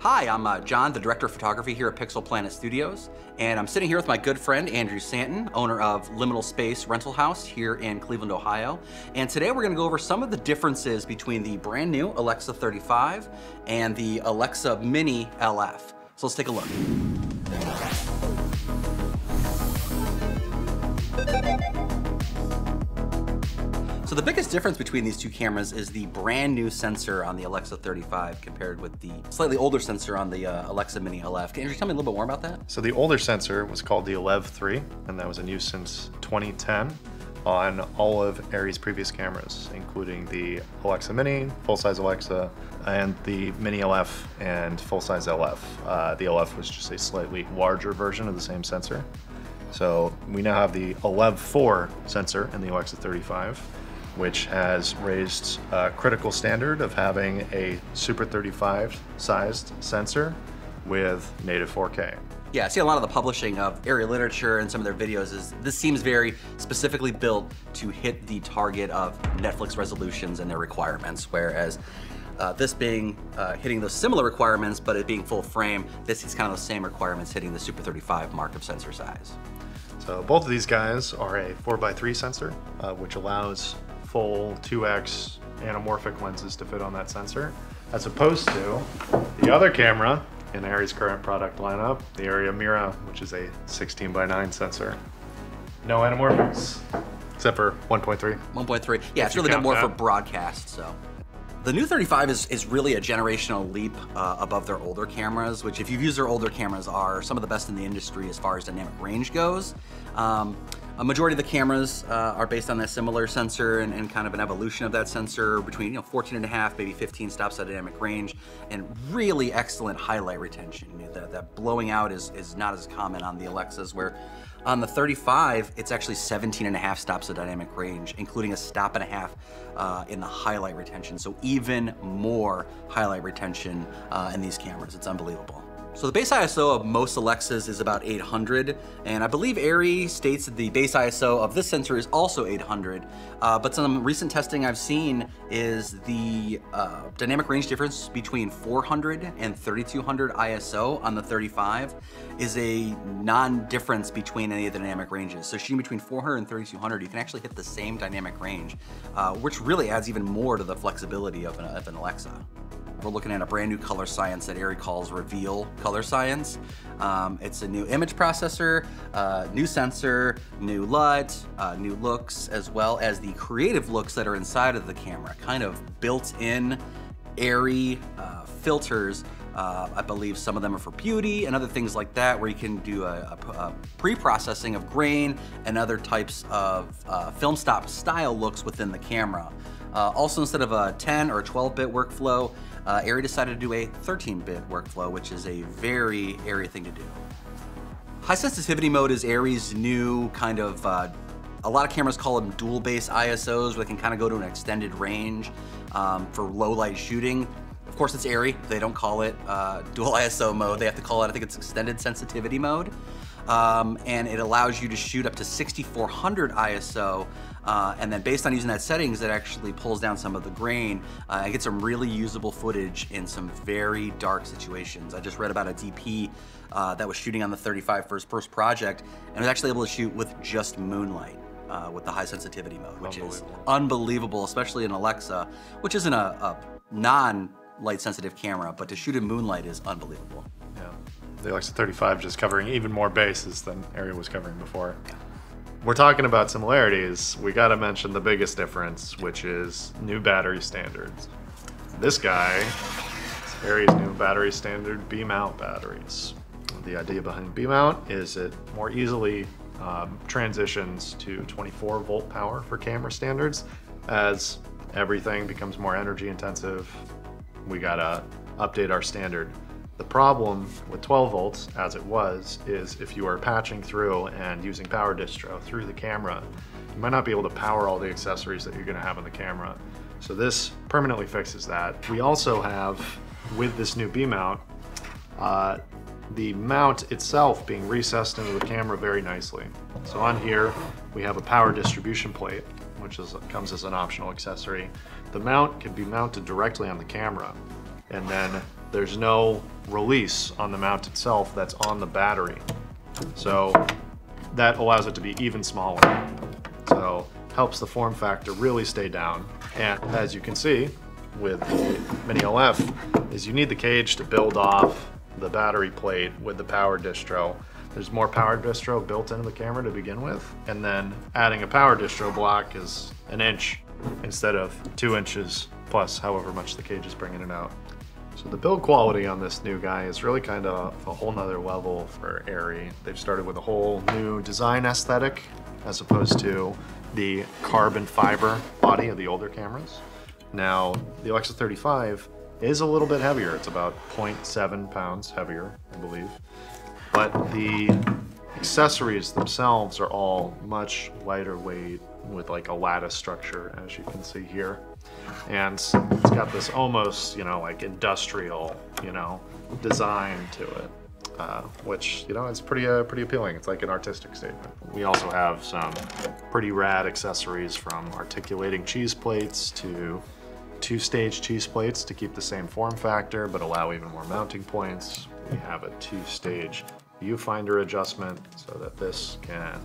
Hi, I'm uh, John, the director of photography here at Pixel Planet Studios, and I'm sitting here with my good friend Andrew Santon, owner of Liminal Space Rental House here in Cleveland, Ohio. And today we're going to go over some of the differences between the brand new Alexa 35 and the Alexa Mini LF. So let's take a look. The biggest difference between these two cameras is the brand new sensor on the Alexa 35 compared with the slightly older sensor on the uh, Alexa Mini LF. Can you tell me a little bit more about that? So the older sensor was called the Alev 3, and that was in use since 2010 on all of ARRI's previous cameras, including the Alexa Mini, full-size Alexa, and the Mini LF and full-size LF. Uh, the LF was just a slightly larger version of the same sensor. So we now have the Alev 4 sensor in the Alexa 35, which has raised a critical standard of having a Super 35 sized sensor with native 4K. Yeah, I see a lot of the publishing of ARRI literature and some of their videos is this seems very specifically built to hit the target of Netflix resolutions and their requirements, whereas uh, this being uh, hitting those similar requirements, but it being full frame, this is kind of the same requirements hitting the Super 35 mark of sensor size. So both of these guys are a 4x3 sensor, uh, which allows full 2x anamorphic lenses to fit on that sensor, as opposed to the other camera in ARRI's current product lineup, the ARRI Amira, which is a 16 by 9 sensor. No anamorphics, except for 1.3. 1.3, yeah, it's really been more for broadcast, so. The new 35 is, is really a generational leap uh, above their older cameras, which if you've used their older cameras are some of the best in the industry as far as dynamic range goes. Um, a majority of the cameras uh, are based on that similar sensor and, and kind of an evolution of that sensor between you know 14 and a half, maybe 15 stops at dynamic range, and really excellent highlight retention. That, that blowing out is, is not as common on the Alexas, where on the 35, it's actually 17 and a half stops of dynamic range, including a stop and a half uh, in the highlight retention. So even more highlight retention uh, in these cameras. It's unbelievable. So the base ISO of most Alexas is about 800, and I believe ARRI states that the base ISO of this sensor is also 800, uh, but some recent testing I've seen is the uh, dynamic range difference between 400 and 3200 ISO on the 35 is a non-difference between any of the dynamic ranges. So shooting between 400 and 3200, you can actually hit the same dynamic range, uh, which really adds even more to the flexibility of an, of an Alexa. We're looking at a brand new color science that ARRI calls Reveal Color Science. Um, it's a new image processor, uh, new sensor, new LUT, uh, new looks, as well as the creative looks that are inside of the camera, kind of built-in ARRI uh, filters. Uh, I believe some of them are for beauty and other things like that, where you can do a, a- a pre-processing of grain and other types of uh, film stock style looks within the camera. Uh, also, instead of a 10 or 12-bit workflow, uh, ARRI decided to do a 13-bit workflow, which is a very ARRI thing to do. High sensitivity mode is ARRI's new kind of, uh, a lot of cameras call them dual base ISOs where they can kind of go to an extended range um, for low light shooting. Of course, it's ARRI. They don't call it uh, dual ISO mode. They have to call it, I think it's extended sensitivity mode. Um, and it allows you to shoot up to 6400 ISO. Uh, and then based on using that settings, it actually pulls down some of the grain uh, and get some really usable footage in some very dark situations. I just read about a DP uh, that was shooting on the 35 for his first project and was actually able to shoot with just moonlight. Uh, with the high sensitivity mode, which is unbelievable, especially in Alexa, which isn't a, a non-light sensitive camera, but to shoot in moonlight is unbelievable. Yeah. The Alexa 35 just covering even more bases than ARRI was covering before. We're talking about similarities. We got to mention the biggest difference, which is new battery standards. This guy is ARRI's new battery standard B mount batteries. The idea behind B mount is it more easily um, transitions to 24 volt power for camera standards as everything becomes more energy intensive. We gotta update our standard. The problem with 12 volts, as it was, is if you are patching through and using Power Distro through the camera, you might not be able to power all the accessories that you're gonna have on the camera. So this permanently fixes that. We also have, with this new B mount, uh, the mount itself being recessed into the camera very nicely. So on here, we have a power distribution plate, which is, comes as an optional accessory. The mount can be mounted directly on the camera, and then there's no release on the mount itself that's on the battery. So that allows it to be even smaller. So helps the form factor really stay down. And as you can see with the Mini LF, is you need the cage to build off the battery plate with the power distro. There's more power distro built into the camera to begin with, and then adding a power distro block is an inch instead of two inches plus however much the cage is bringing it out. So the build quality on this new guy is really kind of a whole nother level for Arri. They've started with a whole new design aesthetic as opposed to the carbon fiber body of the older cameras. Now, the Alexa 35 is a little bit heavier. It's about 0.7 pounds heavier, I believe. But the accessories themselves are all much lighter weight with like a lattice structure, as you can see here. And it's got this almost, you know, like industrial, you know, design to it. Uh, which you know it's pretty uh, pretty appealing. It's like an artistic statement. We also have some pretty rad accessories from articulating cheese plates to two-stage cheese plates to keep the same form factor but allow even more mounting points. We have a two-stage viewfinder adjustment so that this can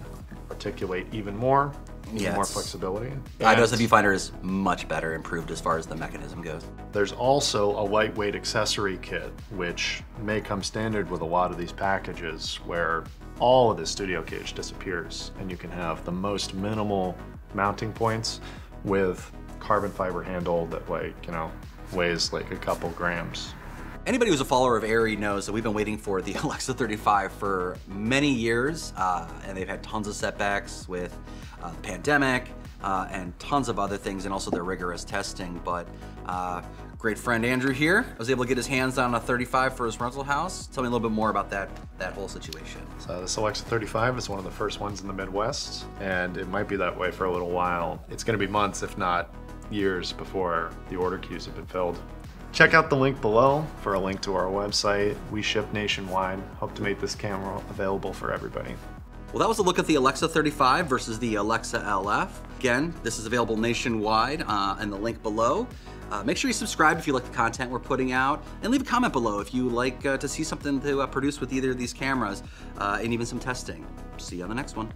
articulate even more, Yeah, more flexibility. I noticed And- the viewfinder is much better improved as far as the mechanism goes. There's also a lightweight accessory kit, which may come standard with a lot of these packages, where all of the studio cage disappears, and you can have the most minimal mounting points with carbon fiber handle that, like, you know, weighs like a couple grams. Anybody who's a follower of Arri knows that we've been waiting for the Alexa 35 for many years, uh, and they've had tons of setbacks with uh, the pandemic uh, and tons of other things, and also their rigorous testing. But uh, great friend Andrew here I was able to get his hands on a 35 for his rental house. Tell me a little bit more about that that whole situation. So this Alexa 35 is one of the first ones in the Midwest, and it might be that way for a little while. It's going to be months, if not years, before the order queues have been filled. Check out the link below for a link to our website. We ship nationwide. Hope to make this camera available for everybody. Well, that was a look at the Alexa 35 versus the Alexa LF. Again, this is available nationwide uh, and the link below. Uh, make sure you subscribe if you like the content we're putting out, and leave a comment below if you like uh, to see something to uh, produce with either of these cameras, uh, and even some testing. See you on the next one.